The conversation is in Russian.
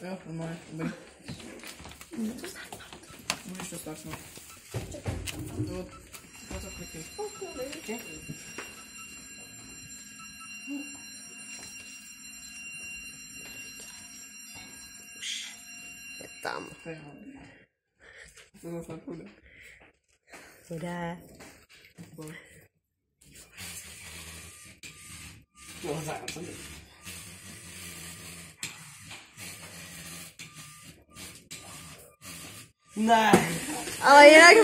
Нормально. Бери. Можешь сейчас так смотреть. Вот. Вот так прикинь. Там. Ну, вот оттуда. Udah. Глаза, смотри. 네. 어, 이렇게.